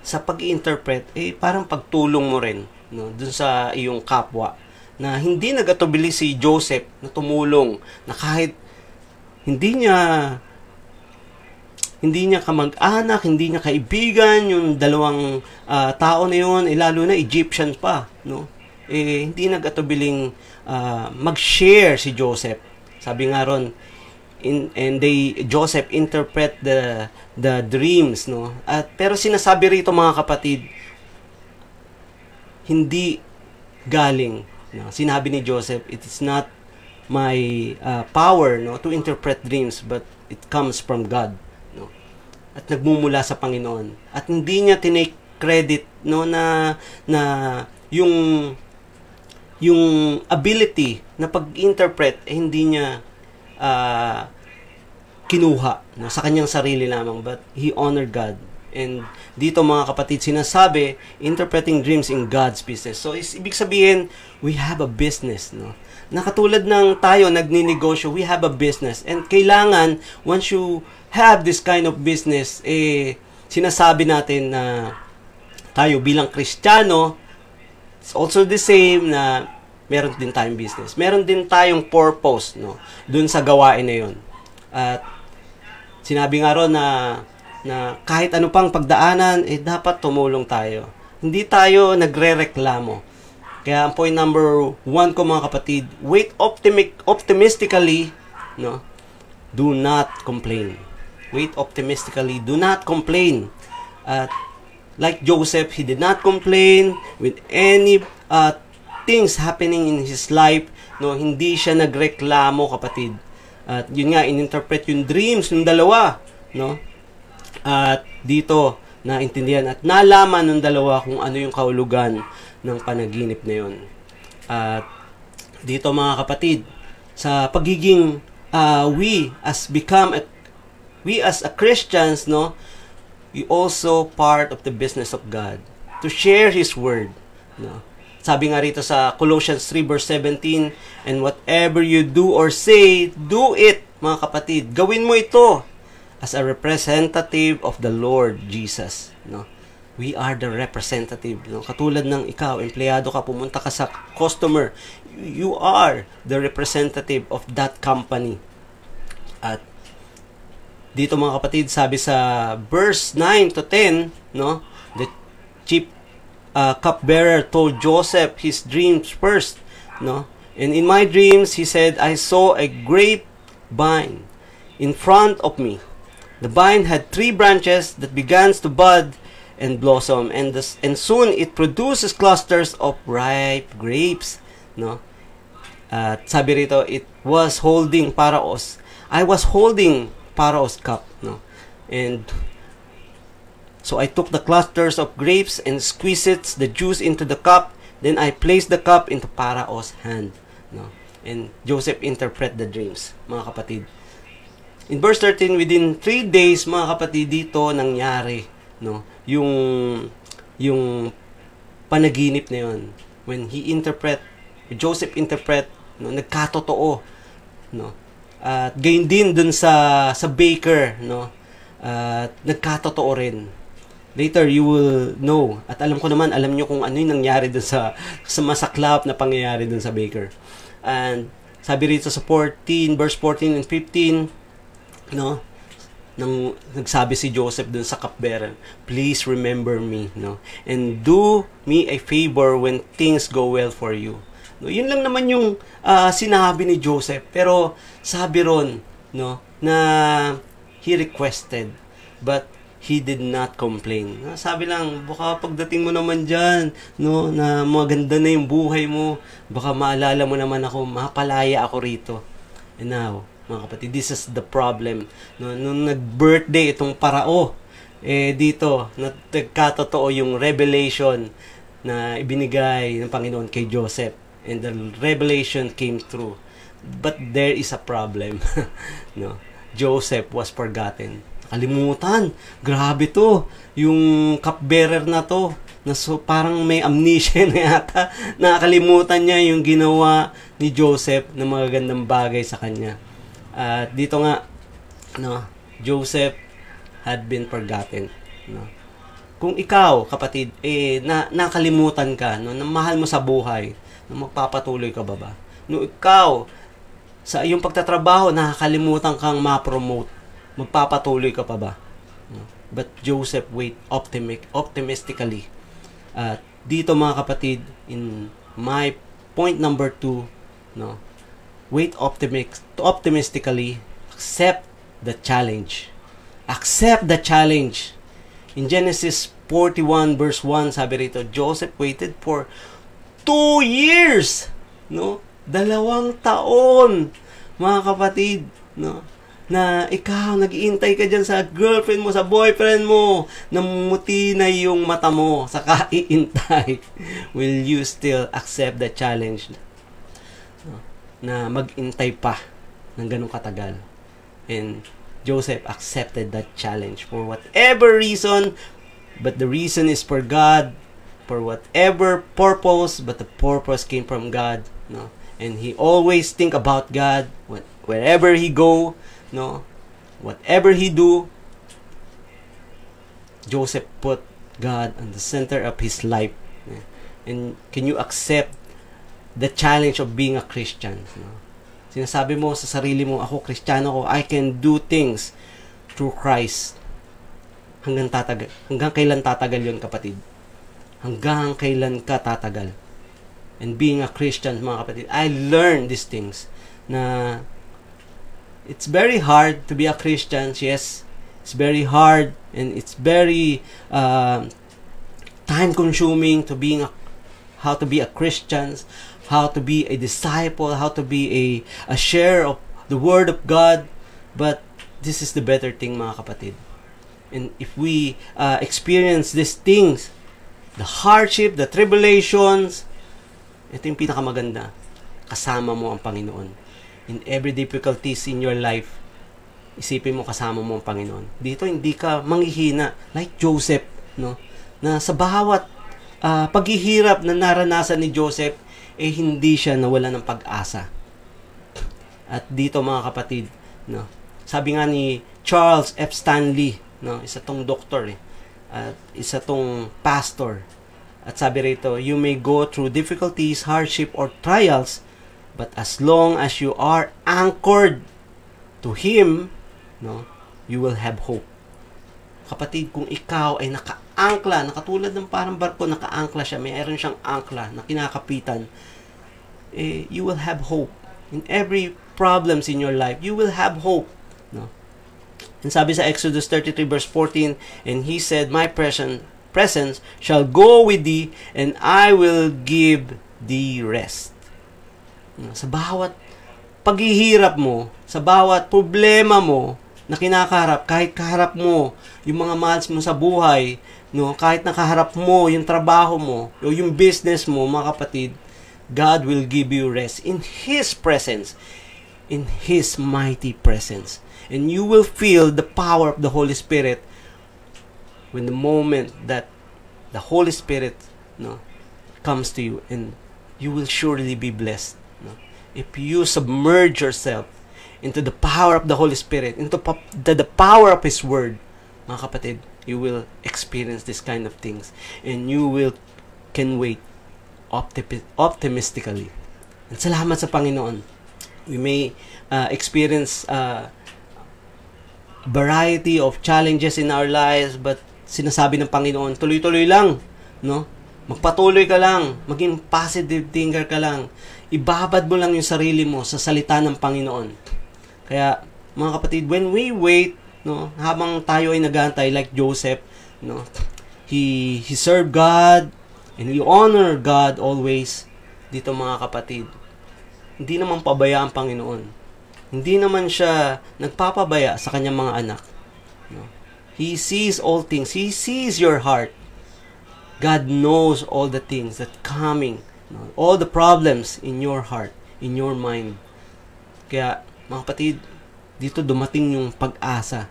Speaker 2: sa pag-interpret eh parang pagtulong mo rin, no, dun sa iyong kapwa na hindi nagatubili si Joseph na tumulong na kahit hindi niya hindi niya kamag-anak, hindi niya kaibigan, yung dalawang uh, tao na yun, eh, lalo na Egyptian pa, no? Eh, hindi nag-atubiling uh, mag-share si Joseph. Sabi nga ron, in, and they, Joseph interpret the, the dreams, no? At, pero sinasabi rito mga kapatid, hindi galing. No? Sinabi ni Joseph, it is not my uh, power no to interpret dreams but it comes from God at nagmumula sa Panginoon. At hindi niya tinake credit no na na yung yung ability na pag-interpret eh, hindi niya uh, kinuha no, sa kanyang sarili lamang. But he honored God. And dito mga kapatid sinasabi interpreting dreams in God's business. So is, ibig sabihin we have a business no? Na katulad ng tayo nagninegosyo we have a business. And kailangan once you have this kind of business, eh, sinasabi natin na tayo bilang Kristiyano, it's also the same na meron din tayong business. Meron din tayong purpose, no, dun sa gawain na yon. At sinabi nga ron na na kahit ano pang pagdaanan, eh dapat tumulong tayo. Hindi tayo nagre-reklamo. Kaya ang point number one ko mga kapatid, wait optimic, optimistically, no? Do not complain. Wait optimistically. Do not complain. At like Joseph, he did not complain with any uh, things happening in his life. No, hindi siya nagreklamo, kapatid. At yun nga, ininterpret yung dreams ng dalawa. No? At dito, naintindihan at nalaman ng dalawa kung ano yung kaulugan ng panaginip na yun. At dito mga kapatid, sa pagiging uh, we as become a we as a Christians, no, we also part of the business of God to share His Word. No? Sabi nga rito sa Colossians 3 verse 17, And whatever you do or say, do it, mga kapatid. Gawin mo ito as a representative of the Lord Jesus. No? We are the representative. No? Katulad ng ikaw, empleyado ka, pumunta ka sa customer, you are the representative of that company. At dito mga kapatid, sabi sa verse 9 to 10, no? The chief uh, cupbearer told Joseph his dreams first, no? And in my dreams, he said, I saw a grape vine in front of me. The vine had three branches that began to bud and blossom, and, the, and soon it produces clusters of ripe grapes, no? At uh, sabi rito, it was holding paraos. I was holding Pharaoh's cup. No? And so I took the clusters of grapes and squeezed the juice into the cup. Then I placed the cup into Pharaoh's hand. No? And Joseph interpret the dreams, mga kapatid. In verse 13, within 3 days, mga kapatid, dito nangyari, no? Yung, yung panaginip na yun. When he interpret, Joseph interpret, no? Nagkatotoo, no? At gayon din dun sa sa baker, no? At nagkatotoo rin. Later you will know. At alam ko naman, alam nyo kung ano yung nangyari dun sa, sa masaklap na pangyayari dun sa baker. And sabi rito sa 14, verse 14 and 15, no, nang nagsabi si Joseph dun sa cupbearer, please remember me, no, and do me a favor when things go well for you. No, yun lang naman yung uh, sinabi ni Joseph. Pero sabi ron, no, na he requested, but he did not complain. Sabi lang, baka pagdating mo naman dyan, no, na maganda na yung buhay mo, baka maalala mo naman ako, mapalaya ako rito. And now, mga kapatid, this is the problem. No, nung nag-birthday itong parao, eh dito, nagkatotoo yung revelation na ibinigay ng Panginoon kay Joseph and the revelation came true. But there is a problem. no. Joseph was forgotten. Kalimutan. Grabe to. Yung cupbearer na to. Na so, parang may amnesia na yata. Nakakalimutan niya yung ginawa ni Joseph ng mga gandang bagay sa kanya. At uh, dito nga, no, Joseph had been forgotten. No? Kung ikaw, kapatid, eh, na, nakalimutan ka, no, na mahal mo sa buhay, na magpapatuloy ka ba ba? No, ikaw, sa iyong pagtatrabaho, nakakalimutan kang ma-promote. Magpapatuloy ka pa ba? No? But Joseph wait optimic, optimistically. At dito mga kapatid, in my point number two, no, wait optimic, optimistically, accept the challenge. Accept the challenge. In Genesis 41 verse 1, sabi rito, Joseph waited for two years. No? Dalawang taon, mga kapatid. No? Na ikaw, nag-iintay ka dyan sa girlfriend mo, sa boyfriend mo, namuti na yung mata mo, saka iintay. Will you still accept the challenge na mag-intay pa ng ganong katagal? And Joseph accepted that challenge for whatever reason, but the reason is for God, for whatever purpose, but the purpose came from God, no? And he always think about God wherever he go, no? Whatever he do, Joseph put God on the center of his life. And can you accept the challenge of being a Christian? No? Sinasabi mo sa sarili mo, ako Kristiyano ko, I can do things through Christ. Hanggang tatagal. Hanggang kailan tatagal yon kapatid? hanggang kailan ka tatagal. And being a Christian, mga kapatid, I learned these things na it's very hard to be a Christian. Yes, it's very hard and it's very uh, time consuming to being a, how to be a Christian, how to be a disciple, how to be a, a share of the Word of God. But this is the better thing, mga kapatid. And if we uh, experience these things, the hardship, the tribulations, ito yung pinakamaganda. Kasama mo ang Panginoon. In every difficulties in your life, isipin mo kasama mo ang Panginoon. Dito hindi ka manghihina like Joseph, no? Na sa bawat uh, paghihirap na naranasan ni Joseph, eh hindi siya nawala ng pag-asa. At dito mga kapatid, no? Sabi nga ni Charles F. Stanley, no? Isa tong doktor eh at isa tong pastor. At sabi rito, you may go through difficulties, hardship, or trials, but as long as you are anchored to Him, no, you will have hope. Kapatid, kung ikaw ay nakaangkla, nakatulad ng parang barko, nakaangkla siya, mayroon siyang angkla na kinakapitan, eh, you will have hope. In every problems in your life, you will have hope. No? And sabi sa Exodus 33 verse 14, And he said, My presence, presence shall go with thee, and I will give thee rest. Sa bawat paghihirap mo, sa bawat problema mo na kinakaharap, kahit kaharap mo yung mga mahals mo sa buhay, no, kahit nakaharap mo yung trabaho mo, o yung business mo, mga kapatid, God will give you rest in His presence, in His mighty presence and you will feel the power of the Holy Spirit when the moment that the Holy Spirit no, comes to you and you will surely be blessed. If you submerge yourself into the power of the Holy Spirit, into the, the power of His Word, mga kapatid, you will experience this kind of things and you will can wait optimi- optimistically. And salamat sa Panginoon. We may uh, experience uh, variety of challenges in our lives but sinasabi ng Panginoon, tuloy-tuloy lang, no? Magpatuloy ka lang, maging positive thinker ka lang. Ibabad mo lang yung sarili mo sa salita ng Panginoon. Kaya mga kapatid, when we wait, no, habang tayo ay nagantay like Joseph, no, he he served God and he honor God always dito mga kapatid. Hindi naman pabaya ang Panginoon. Hindi naman siya nagpapabaya sa kanyang mga anak. No? He sees all things. He sees your heart. God knows all the things that coming? All the problems in your heart, in your mind. Kaya, mga kapatid, dito dumating yung pag-asa.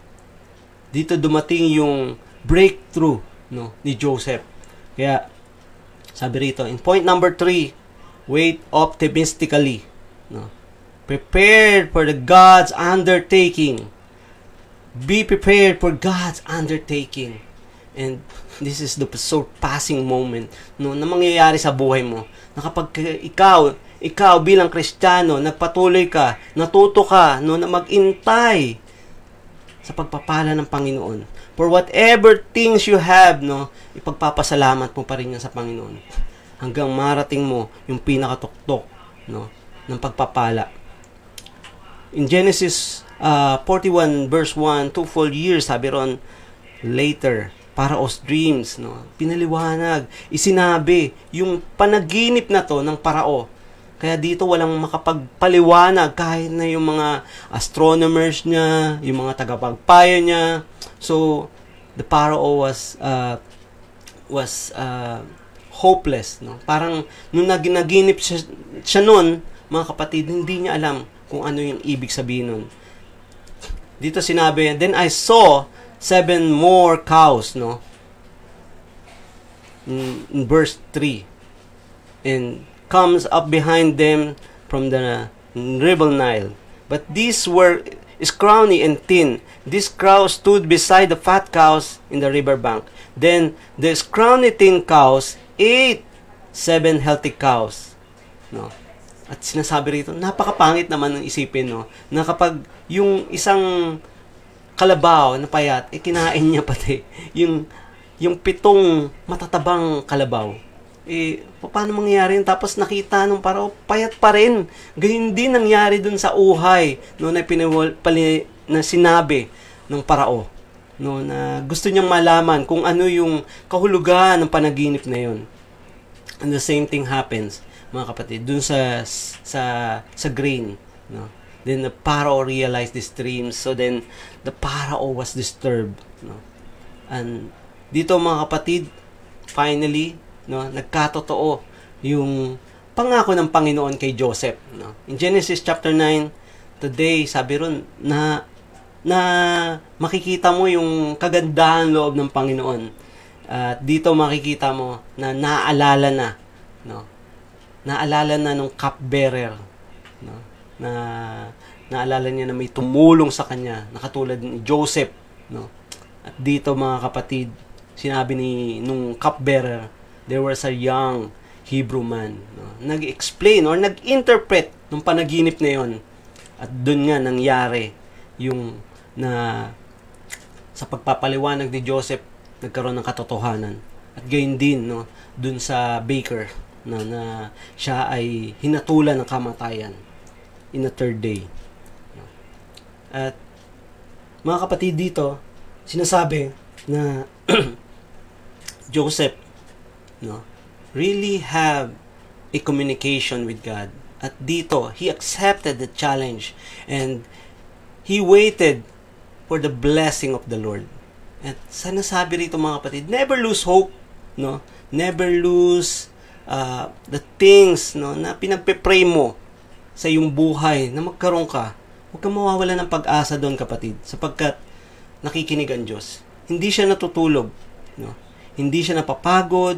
Speaker 2: Dito dumating yung breakthrough no, ni Joseph. Kaya, sabi rito, in point number three, wait optimistically. No? Prepared for the God's undertaking. Be prepared for God's undertaking. And this is the surpassing moment no, na mangyayari sa buhay mo. Na kapag ikaw, ikaw bilang Kristiyano, nagpatuloy ka, natuto ka no, na magintay sa pagpapala ng Panginoon. For whatever things you have, no, ipagpapasalamat mo pa rin yan sa Panginoon. Hanggang marating mo yung pinakatuktok no, ng pagpapala. In Genesis uh, 41 verse 1, two full years, sabi ron, later, Paraos dreams, no? Pinaliwanag, isinabi yung panaginip na to ng Parao. Kaya dito walang makapagpaliwanag kahit na yung mga astronomers niya, yung mga tagapagpayo niya. So, the Parao was uh, was uh, hopeless, no? Parang nung naginip siya, siya noon, mga kapatid, hindi niya alam kung ano yung ibig sabihin nun. Dito sinabi, then I saw seven more cows, no? In, in verse 3. And comes up behind them from the river Nile. But these were scrawny and thin. This cow stood beside the fat cows in the river bank. Then the scrawny thin cows ate seven healthy cows. No? At sinasabi rito, napakapangit naman ng isipin, no? Na kapag yung isang kalabaw na payat, eh kinain niya pati yung yung pitong matatabang kalabaw. Eh, paano mangyayari yun? Tapos nakita nung parang payat pa rin. Gayun din nangyari dun sa uhay no, na, pinawal, pali, na sinabi ng parao. No, na gusto niyang malaman kung ano yung kahulugan ng panaginip na yun. And the same thing happens, mga kapatid, dun sa sa sa grain, no. Then the Pharaoh realized this dream, so then the Pharaoh was disturbed, no. And dito mga kapatid, finally, no, nagkatotoo yung pangako ng Panginoon kay Joseph, no. In Genesis chapter 9, today sabi ron na na makikita mo yung kagandahan loob ng Panginoon. At uh, dito makikita mo na naalala na, no. Naalala na nung cupbearer, no. Na naalala niya na may tumulong sa kanya, nakatulad ni Joseph, no. At dito mga kapatid, sinabi ni nung cupbearer, there was a young Hebrew man, no. Nag-explain or nag-interpret ng panaginip na yon. At doon nga nangyari yung na sa pagpapaliwanag ni Joseph nagkaroon ng katotohanan. At gayon din no, dun sa baker na, na siya ay hinatulan ng kamatayan in the third day. At mga kapatid dito, sinasabi na Joseph no, really have a communication with God. At dito, he accepted the challenge and he waited for the blessing of the Lord. At sana sabi rito mga kapatid, never lose hope, no? Never lose uh, the things no na pinagpe-pray mo sa iyong buhay na magkaroon ka. Huwag kang mawawala ng pag-asa doon kapatid sapagkat nakikinig ang Diyos. Hindi siya natutulog, no? Hindi siya napapagod,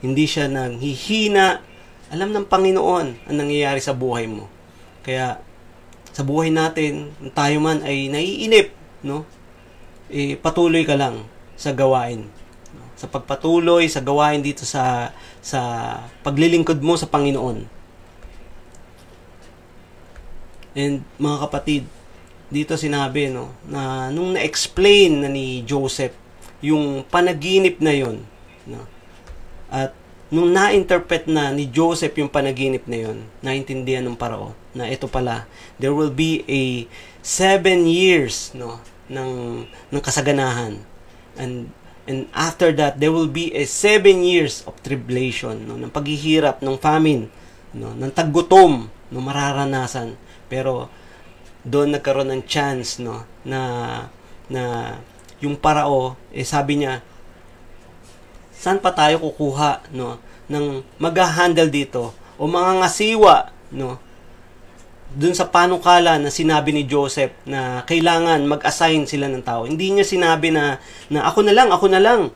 Speaker 2: hindi siya nanghihina. Alam ng Panginoon ang nangyayari sa buhay mo. Kaya sa buhay natin, tayo man ay naiinip, no? Eh, patuloy ka lang sa gawain. Sa pagpatuloy sa gawain dito sa sa paglilingkod mo sa Panginoon. And mga kapatid, dito sinabi no na nung na-explain na ni Joseph yung panaginip na yon no at nung na-interpret na ni Joseph yung panaginip na yon, naintindihan ng parao na ito pala, there will be a seven years no, ng, ng kasaganahan. And, and after that, there will be a seven years of tribulation, no, ng paghihirap, ng famine, no, ng taggutom, no, mararanasan. Pero, doon nagkaroon ng chance no na na yung parao eh sabi niya saan pa tayo kukuha no ng mag-handle dito o mga ngasiwa no dun sa panukala na sinabi ni Joseph na kailangan mag-assign sila ng tao. Hindi niya sinabi na na ako na lang, ako na lang.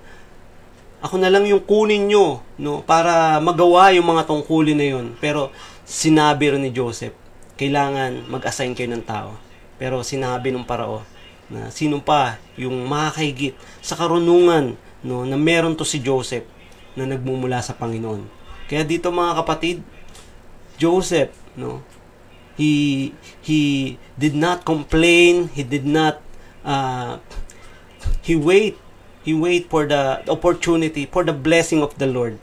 Speaker 2: Ako na lang yung kunin nyo no para magawa yung mga tungkulin na yun. Pero sinabi rin ni Joseph, kailangan mag-assign kayo ng tao. Pero sinabi ng parao na sino pa yung makakahigit sa karunungan no, na meron to si Joseph na nagmumula sa Panginoon. Kaya dito mga kapatid, Joseph, no, he he did not complain, he did not uh, he wait he wait for the opportunity, for the blessing of the Lord.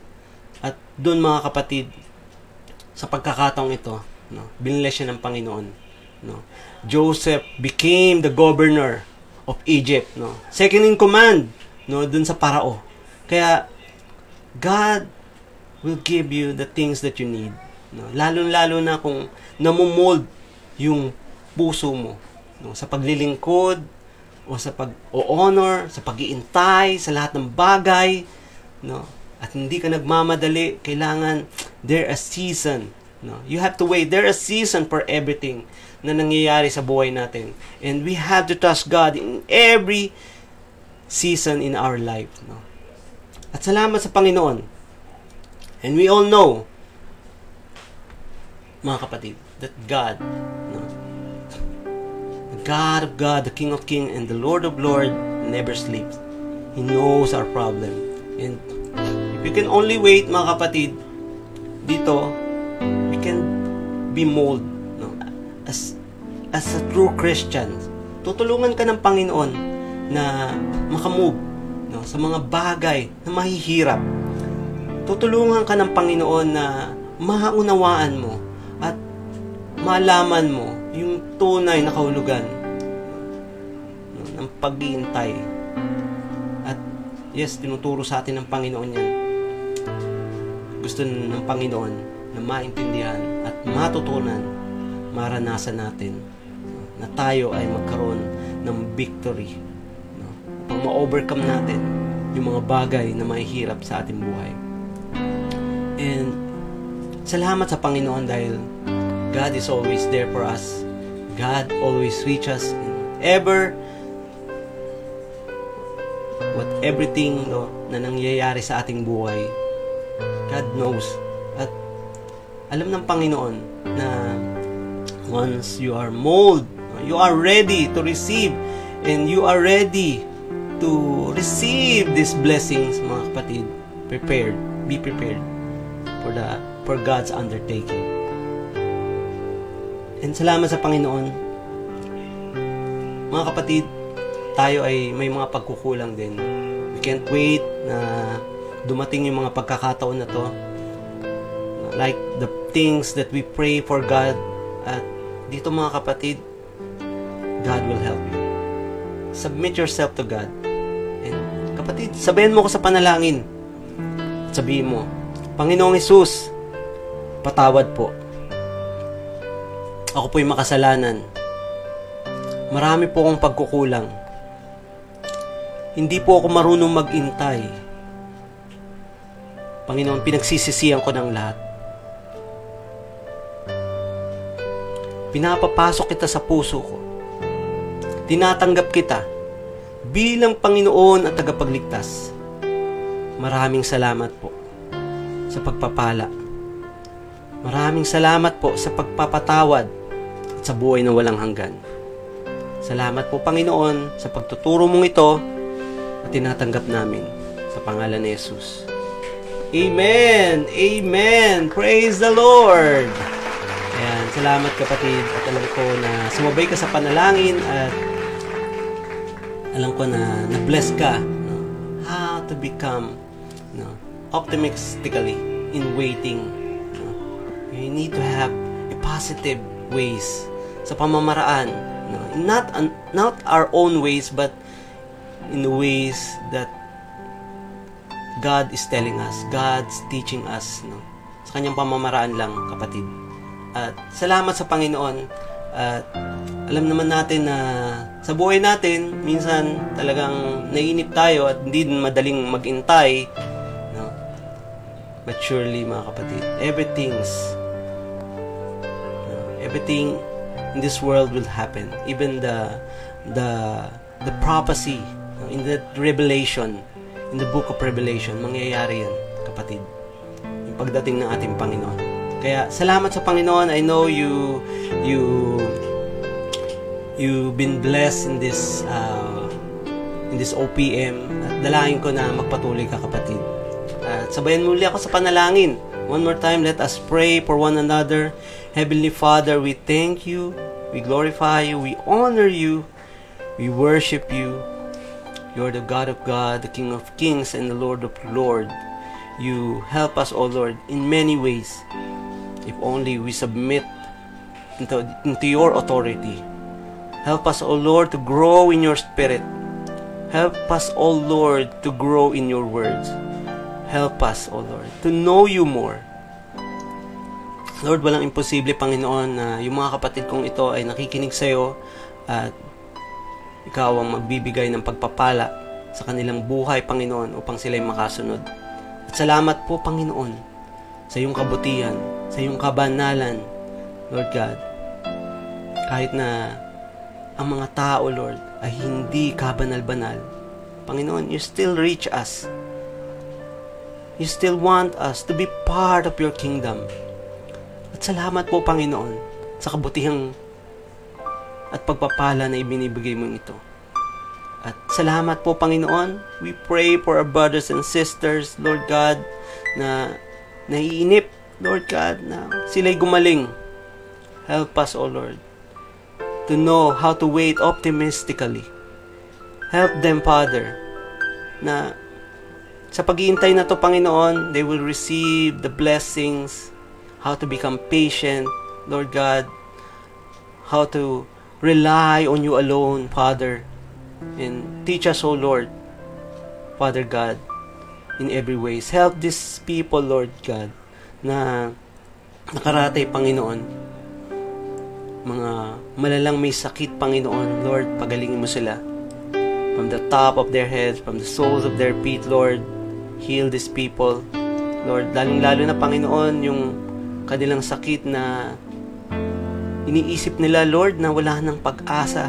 Speaker 2: At doon mga kapatid, sa pagkakataong ito, no, biniless siya ng Panginoon. No. Joseph became the governor of Egypt, no. Second in command no, dun sa parao. Kaya, God will give you the things that you need. No? Lalo-lalo na kung namumold yung puso mo no? sa paglilingkod o sa pag-honor, sa pag-iintay, sa lahat ng bagay. No? At hindi ka nagmamadali, kailangan there a season. No? You have to wait. There a season for everything na nangyayari sa buhay natin. And we have to trust God in every season in our life. No? At salamat sa Panginoon. And we all know, mga kapatid, that God, no, the God of God, the King of Kings, and the Lord of Lords never sleeps. He knows our problem. And if you can only wait, mga kapatid, dito, can be mold no, as as a true Christian. Tutulungan ka ng Panginoon na makamove no, sa mga bagay na mahihirap. Tutulungan ka ng Panginoon na maunawaan mo at malaman mo yung tunay na kahulugan no, ng paghihintay. At yes, tinuturo sa atin ng Panginoon yan. Gusto ng Panginoon maintindihan at matutunan, maranasan natin na tayo ay magkaroon ng victory upang ma-overcome natin yung mga bagay na mahihirap sa ating buhay. And salamat sa Panginoon dahil God is always there for us. God always reach us ever what everything no, na nangyayari sa ating buhay. God knows. Alam ng Panginoon na once you are mold, you are ready to receive and you are ready to receive these blessings, mga kapatid, prepared, be prepared for the for God's undertaking. And salamat sa Panginoon. Mga kapatid, tayo ay may mga pagkukulang din. We can't wait na dumating yung mga pagkakataon na to. Like the things that we pray for God at dito mga kapatid, God will help you. Submit yourself to God. And kapatid, sabihin mo ko sa panalangin. Sabihin mo, Panginoong Isus, patawad po. Ako po'y makasalanan. Marami po akong pagkukulang. Hindi po ako marunong magintay. Panginoon, pinagsisisihan ko ng lahat. Pinapapasok kita sa puso ko tinatanggap kita bilang Panginoon at tagapagligtas. Maraming salamat po sa pagpapala. Maraming salamat po sa pagpapatawad at sa buhay na walang hanggan. Salamat po Panginoon sa pagtuturo mong ito at tinatanggap namin sa pangalan ni Jesus. Amen! Amen! Praise the Lord! Salamat kapatid at alam ko na sumabay ka sa panalangin at alam ko na na-bless ka no? how to become no? optimistically in waiting. No? You need to have a positive ways sa pamamaraan. No? Not, not our own ways but in the ways that God is telling us. God's teaching us. No? Sa kanyang pamamaraan lang, kapatid. At salamat sa Panginoon. At alam naman natin na sa buhay natin, minsan talagang naiinip tayo at hindi madaling magintay. No? But surely, mga kapatid, everything's everything in this world will happen. Even the the the prophecy in the revelation, in the book of Revelation, mangyayari yan, kapatid. Yung pagdating ng ating Panginoon. Kaya salamat sa Panginoon. I know you you you've been blessed in this uh, in this OPM at dalangin ko na magpatuloy ka kapatid. At sabayan muli ako sa panalangin. One more time let us pray for one another. Heavenly Father we thank you. We glorify you. We honor you. We worship you. You're the God of God the King of Kings and the Lord of Lord. You help us O Lord in many ways if only we submit into, into your authority Help us, O Lord, to grow in your spirit. Help us, O Lord, to grow in your words. Help us, O Lord, to know you more. Lord, walang imposible, Panginoon, na yung mga kapatid kong ito ay nakikinig sa iyo at ikaw ang magbibigay ng pagpapala sa kanilang buhay, Panginoon, upang sila'y makasunod. At salamat po, Panginoon, sa iyong kabutihan, sa iyong kabanalan, Lord God. Kahit na ang mga tao, Lord, ay hindi kabanal-banal. Panginoon, you still reach us. You still want us to be part of your kingdom. At salamat po, Panginoon, sa kabutihang at pagpapala na ibinibigay mo ito. At salamat po, Panginoon. We pray for our brothers and sisters, Lord God, na naiinip, Lord God, na sila'y gumaling. Help us, O Lord, to know how to wait optimistically. Help them, Father, na sa paghihintay na to, Panginoon, they will receive the blessings, how to become patient, Lord God, how to rely on you alone, Father, and teach us, O Lord, Father God, in every ways. Help these people, Lord God, na nakaratay, Panginoon, mga malalang may sakit, Panginoon, Lord, pagalingin mo sila. From the top of their heads, from the soles of their feet, Lord, heal these people. Lord, lalong-lalo na, Panginoon, yung kanilang sakit na iniisip nila, Lord, na wala ng pag-asa.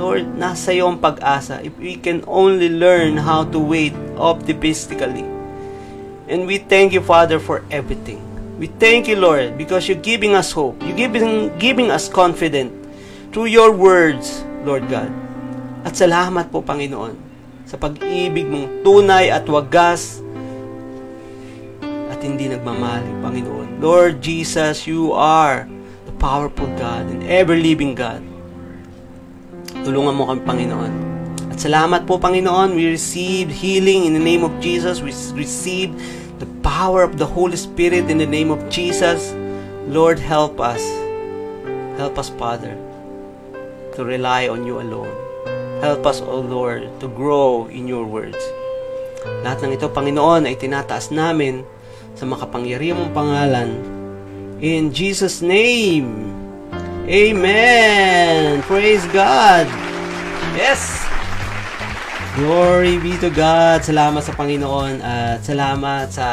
Speaker 2: Lord, nasa iyo ang pag-asa. If we can only learn how to wait optimistically. And we thank you, Father, for everything. We thank you, Lord, because you're giving us hope. You're giving, giving us confidence through your words, Lord God. At salamat po, Panginoon, sa pag-ibig mong tunay at wagas at hindi nagmamali, Panginoon. Lord Jesus, you are the powerful God and ever-living God. Tulungan mo kami, Panginoon. At salamat po, Panginoon, we receive healing in the name of Jesus. We receive the power of the Holy Spirit in the name of Jesus. Lord, help us. Help us, Father, to rely on you alone. Help us, O Lord, to grow in your words. Lahat ng ito, Panginoon, ay tinataas namin sa makapangyarihan mong pangalan. In Jesus' name. Amen. Praise God. Yes. Glory be to God. Salamat sa Panginoon at salamat sa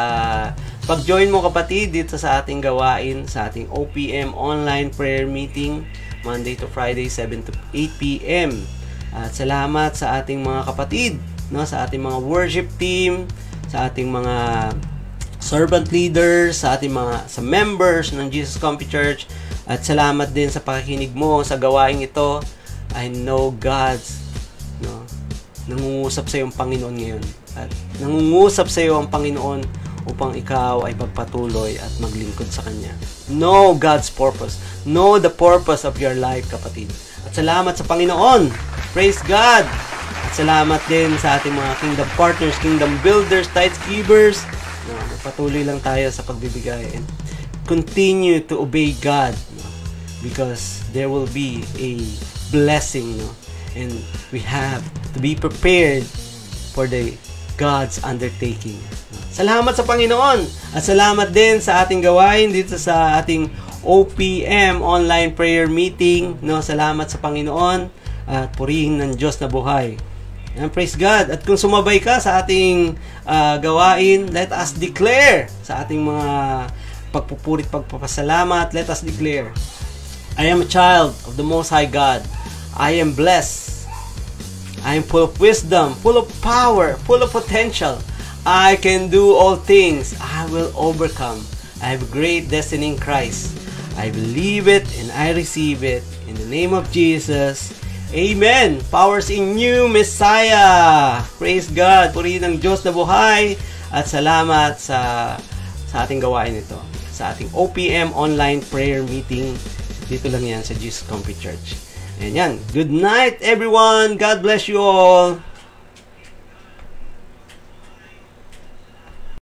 Speaker 2: pag-join mo kapatid dito sa ating gawain sa ating OPM online prayer meeting Monday to Friday 7 to 8 p.m. At salamat sa ating mga kapatid, no, sa ating mga worship team, sa ating mga servant leaders, sa ating mga sa members ng Jesus Comfy Church at salamat din sa pakikinig mo sa gawain ito. I know God's nangungusap sa iyo ang Panginoon ngayon. At nangungusap sa iyo ang Panginoon upang ikaw ay pagpatuloy at maglingkod sa Kanya. Know God's purpose. Know the purpose of your life, kapatid. At salamat sa Panginoon. Praise God. At salamat din sa ating mga kingdom partners, kingdom builders, tithe givers. No, patuloy lang tayo sa pagbibigay. And continue to obey God. No, because there will be a blessing. No? And we have to be prepared for the God's undertaking. Salamat sa Panginoon at salamat din sa ating gawain dito sa ating OPM online prayer meeting. No, salamat sa Panginoon at purihin ng Diyos na buhay. And praise God. At kung sumabay ka sa ating uh, gawain, let us declare sa ating mga pagpupurit, pagpapasalamat, let us declare, I am a child of the Most High God. I am blessed. I am full of wisdom, full of power, full of potential. I can do all things. I will overcome. I have great destiny in Christ. I believe it and I receive it. In the name of Jesus. Amen. Powers in you, Messiah. Praise God. Purihin ng Diyos na buhay. At salamat sa, sa ating gawain ito. Sa ating OPM online prayer meeting. Dito lang yan sa Jesus Comfy Church. And. Good night, everyone. God bless you all.